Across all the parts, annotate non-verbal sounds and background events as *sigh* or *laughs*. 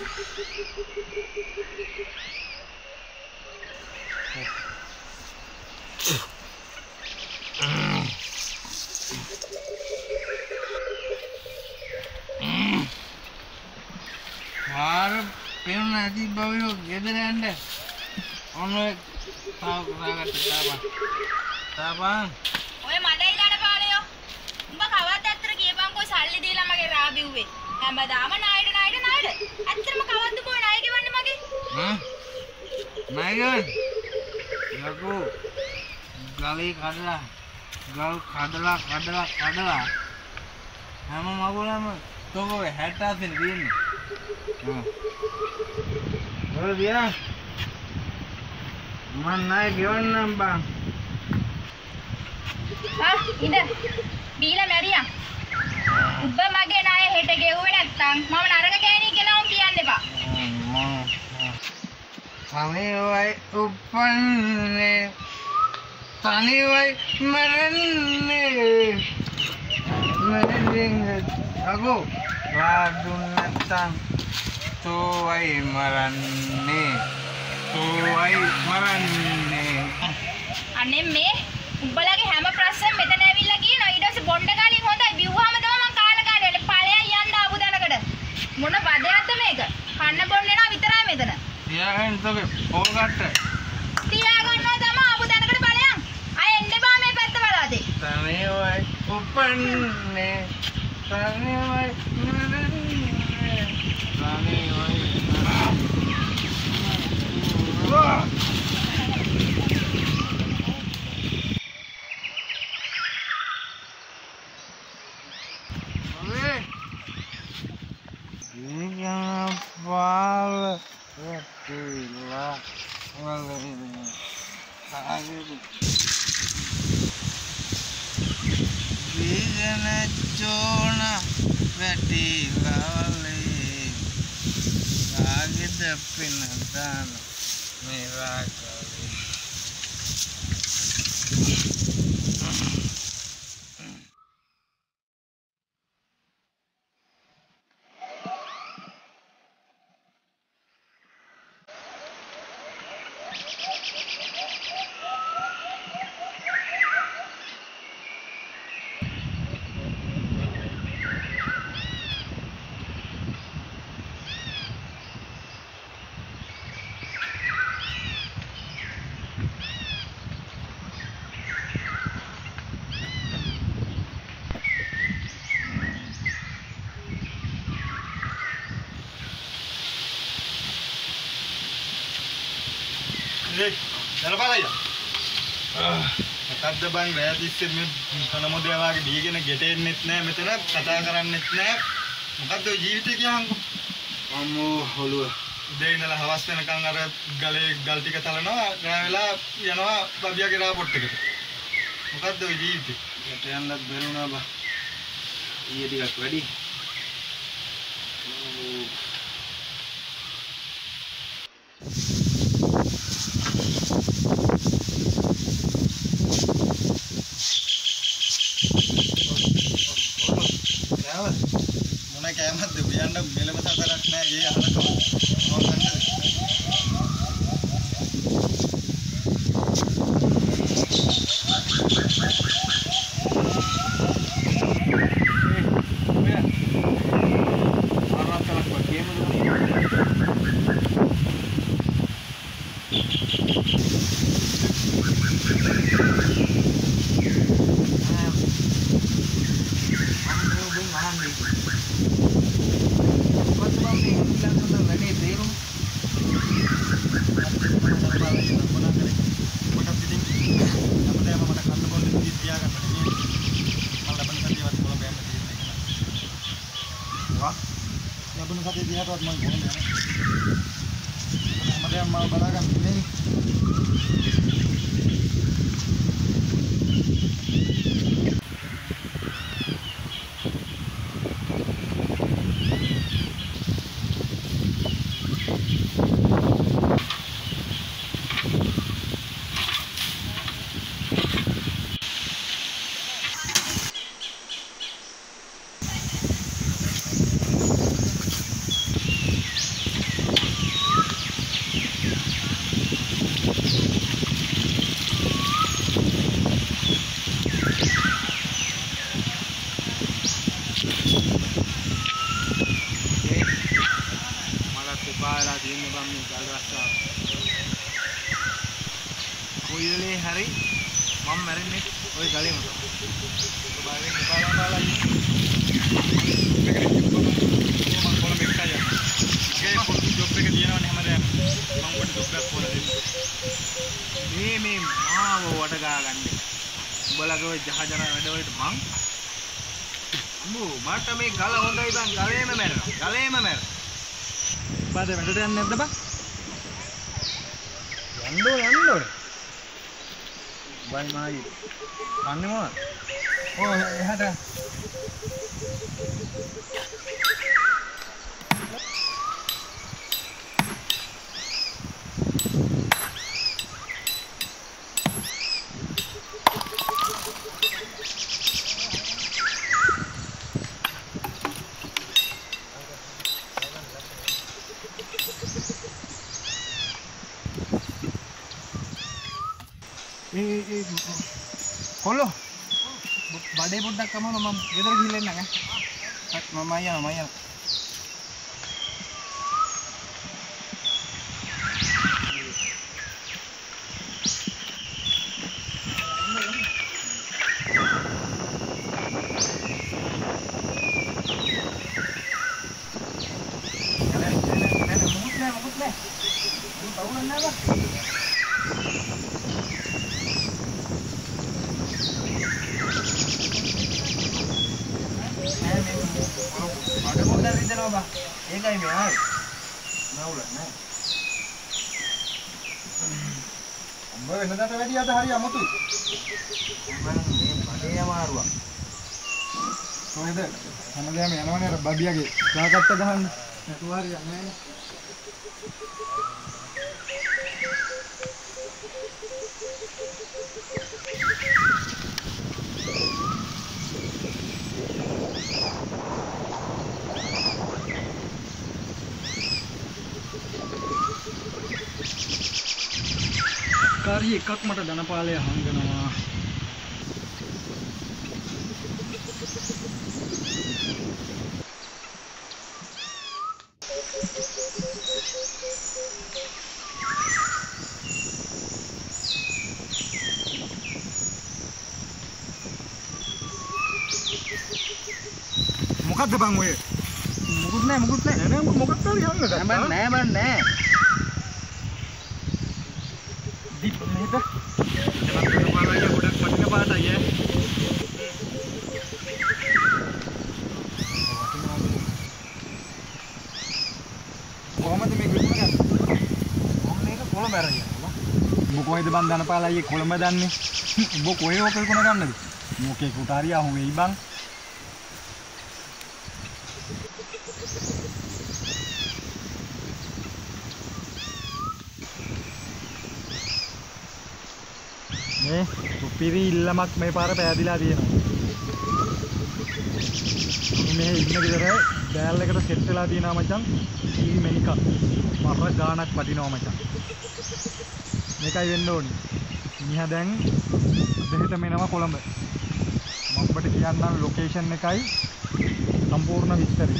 පාර පෙරුණ ඇති බවයෝ ගෙදර යන්න. ඔන්න තාව කතාගත්ත තාපන්. තාපන්. ඔය මඩ ඉලඩ පාලයෝ උඹ කවත් ඇත්තට කියපන්කෝ සල්ලි දීලා මගේ රාබිව්වේ? හැමදාම නායට නයිගන් යකෝ ගලේ කඩලා ගල් කඩලා කඩලා කඩලා හැම මගුලම තෝක හැට්ටාසින් තියෙන්නේ ඔය දියා මන් ණය ගෙවන්නම් බං හා ඉඳ. බීලා මැරියා. උඹ මගේ ණය හෙට ගෙව්වේ නැත්තම් මම නරක ගෑණී කියලා උන් කියන්න එපා. තනිවයි උපන්නේ තනිවයි මරන්නේ මරදිංග අගෝ රාදුන් නැත්තම් තෝවයි මරන්නේ තෝවයි මරන්නේ අනේ මේ උඹලගේ හැම ප්‍රශ්නෙම මෙතන ඇවිල්ලා කියනවා. ඊට පස්සේ බොණ්ඩ කාලින් හොඳයි බිව්වහම තමයි මං කාලා කාඩේ ඵලයන් යන්න ආපු දනකට මොන පදයක්ද මේක? කන්න බොන්න එනවා විතරයි මෙතන. තියාගෙන තෝගේ පොල් කට්ට තියාගන්නවා තමයි ආපු දනකට ඵලයන්. ආයෙ එන්න බා මේ පැත්ත බලාදේ තනිවයි උපන්නේ. තනිවයි මරන්නේ තනිවයි පාල ආගේ බීජන චෝන වැටිලා වලේ ආගෙද පින දාන මේ දරපාලයිද මොකද්ද බං රෑ තිස්සේ මේ කනමොදේ වාගේ දීගෙන ගෙට එන්නෙත් නෑ මෙතන කතා කරන්නෙත් නෑ මොකද්ද ඔය ජීවිතේ කියහන්කෝ අම්මෝ හොළුව උදේ ඉඳලා හවස් වෙනකන් අර ගලේ ගල් ටික තලනවා රෑ වෙලා යනවා බබියාගේ රාපොට් එකට මොකද්ද ඔය ජීවිතේ යට යන්නත් බැරුණා බා ඊයේ ටිකක් වැඩි देखो यार ना मेले में साथ रखना है ये यहाँ रखो। පාවෙලා තියෙන්නේ බම් මේ ගල් රස්සාව. කොයිලේ හරි මම මැරෙන්නේ ওই ගලේම තමයි. ස්වභාවයෙන් පාලා පාලා මේක මම කොළඹ එකයි යන්නේ. මගේ පොඩි ජොබ් එක තියෙනවනේ හැමදාම. මම පොඩි ජොබ් එකක් හොයලා දෙන්න. මේ මේ මාව වට ගාගන්නේ. උඹලගේ ওই ජහජන වැඩවලට මං උඹ මට මේ ගල හොඳයි බං ගලේම මැරෙනවා. ගලේම මැරෙනවා. බාද වැඩට යන්නේ නැද්ද බං? යන්න ඕනේ යන්න ඕනේ. බයි මායි. කන්නේ මොනවද? ඔව් එහාට කොල්ලෝ බඩේ පොඩ්ඩක් කමම මම ගෙදර ගිහින් එන්නම් ඈ. මම යනවා මම යනවා. මොකුත් නෑ මොකුත් නෑ. මම කවුරුන් නෑ බා. අඩ පොඩ්ඩක් රිදෙනවා *laughs* බා. ඒකයි මේ ආවේ. නවුල නෑ. උඹ වෙනදාට වැඩි අද හරි අමුතුයි. බලන්න මේ බඩේ අමාරුවක්. කොහෙද? හැමදාම යනවනේ අර බබියාගේ දාගත්ත ගහන්න. නැතුව හරි යන්නේ නෑනේ. කාර්ය එකක් මට ධනපාලය හංගනවා. මොකද්ද බං ඔය? මුකුත් නෑ මුකුත් නෑ. නෑ මොකක්ද හරි හංග නෑ බන් නෑ බන් නෑ. දීප නේද? එතන වෙන පාරයි ගොඩක් වටින පාටයි ඈ. කොහමද මේ ගිහුණ ගන්නේ? මම මේක කොළඹ අරන් යනවා. උඹ කොහෙද බන් දනපාලයි කොළඹ දන්නේ? උඹ කොහේ ඔක විකුණ ගන්නද? මොකේ කුටාරිය අහු වෙයි බං. මේ සුපිරි ඉල්ලමක් මේ පාර පෑදිලා තියෙනවා. මේ ඉන්න ගෙදර බෑල් එකට සෙට් වෙලා තියෙනවා මචං. ඊ මේක. මර ගාණක් වටිනවා මචං. මේකයි වෙන්න ඕනි. මිනිහා දැන් දෙහෙට මෙනවා කොළඹ. මම ඔබට කියන්නම් ලොකේෂන් එකයි සම්පූර්ණ විස්තරය.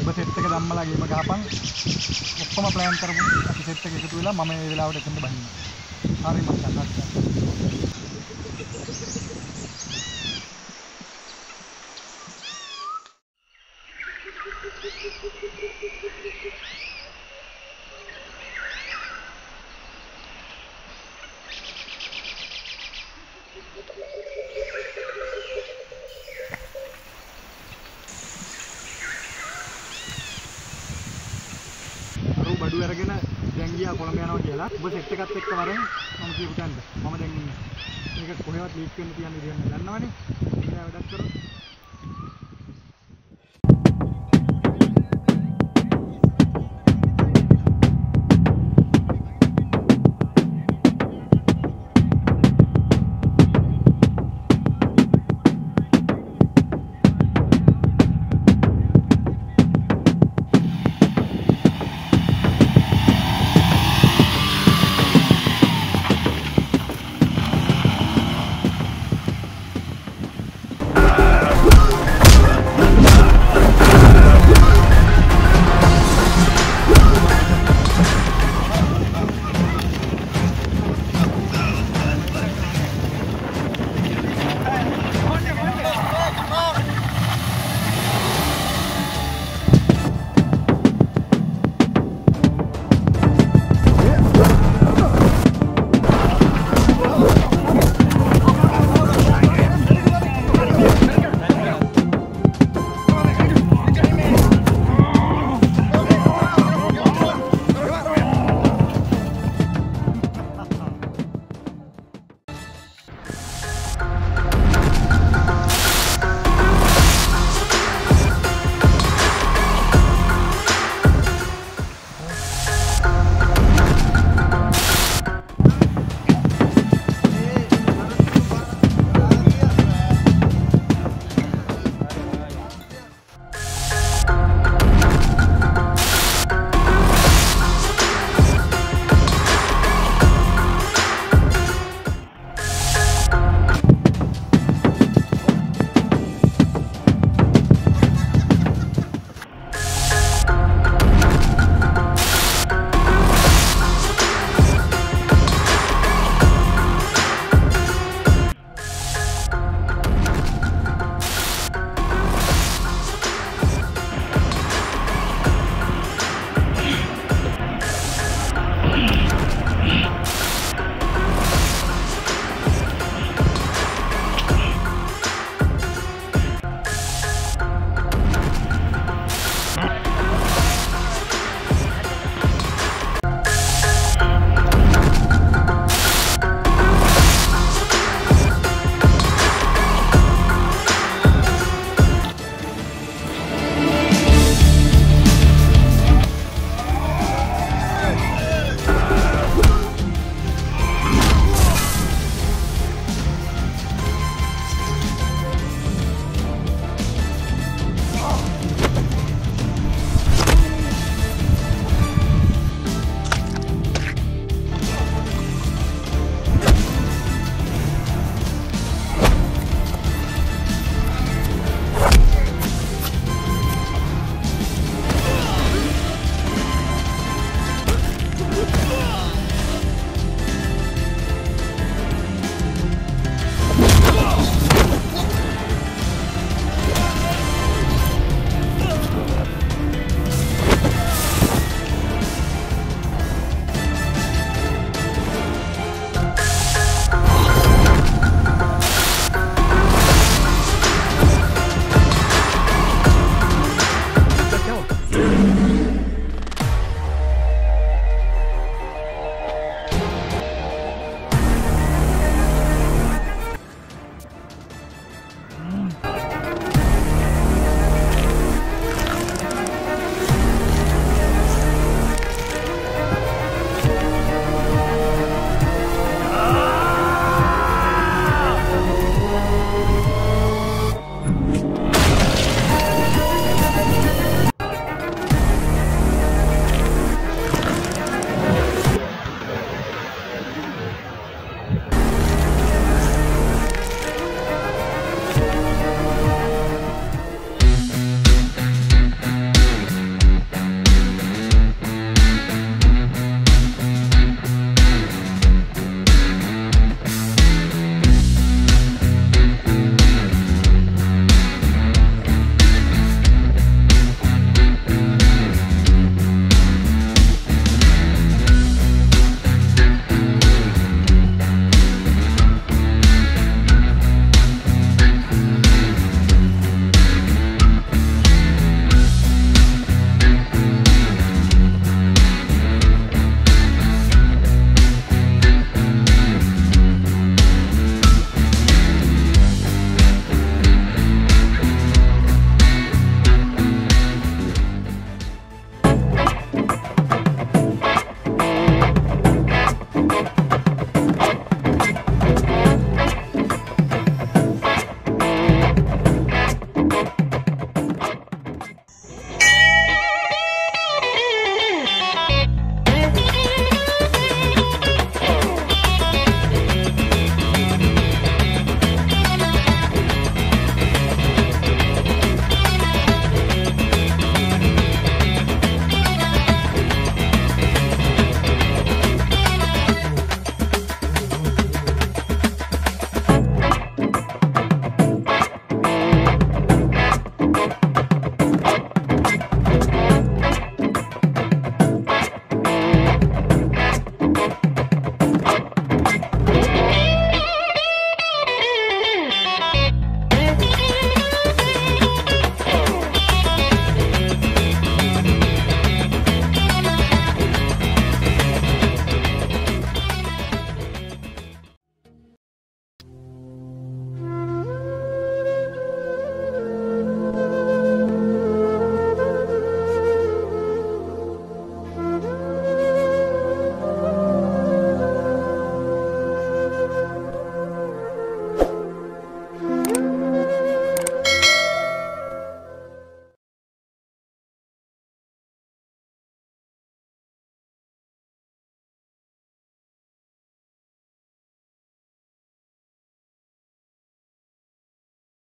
ඔබ සෙට් එක ධම්මලා ගේම ගහපන්. ඔක්කොම ප්ලෑන් කරමු. අපි සෙට් එක එකතු වෙලා මම මේ වෙලාවට එතනට බහින්න. හරි මචං හරි. අර ඌ බඩු අරගෙන දැන් ගියා කොළඹ යනවා කියලා. ඔබ සෙට් එකත් එක්ක වරෙන් මම කියපු තැනට. මම දැන් ඉන්නේ. මේක කොහෙවත් ලීක් වෙන්න තියන්න විදියක් නෑ. දන්නවනේ. ඉතින් වැඩක් කරලා